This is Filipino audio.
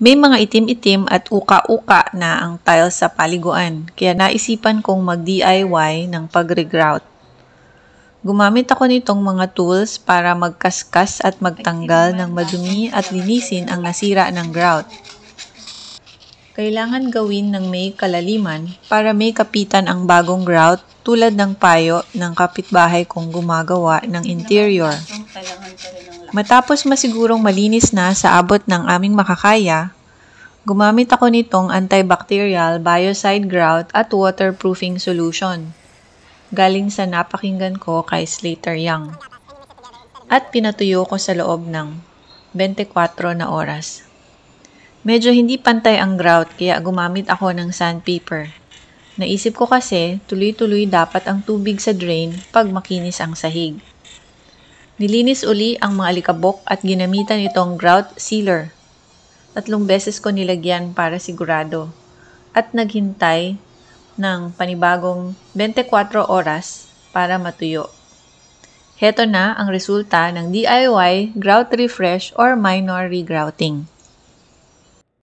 May mga itim-itim at uka-uka na ang tiles sa paliguan, kaya naisipan kong mag-DIY ng pag-regrout. Gumamit ako nitong mga tools para magkaskas at magtanggal ng madumi at linisin ang nasira ng grout. Kailangan gawin ng may kalaliman para may kapitan ang bagong grout tulad ng payo ng kapitbahay kong gumagawa ng interior. Matapos masigurong malinis na sa abot ng aming makakaya, gumamit ako nitong antibacterial biocide grout at waterproofing solution. Galing sa napakinggan ko kay Slater Young. At pinatuyo ko sa loob ng 24 na oras. Medyo hindi pantay ang grout kaya gumamit ako ng sandpaper. Naisip ko kasi tuloy-tuloy dapat ang tubig sa drain pag makinis ang sahig. Nilinis uli ang mga alikabok at ginamitan itong grout sealer. Tatlong beses ko nilagyan para sigurado. At naghintay ng panibagong 24 oras para matuyo. Heto na ang resulta ng DIY grout refresh or minor regrouting.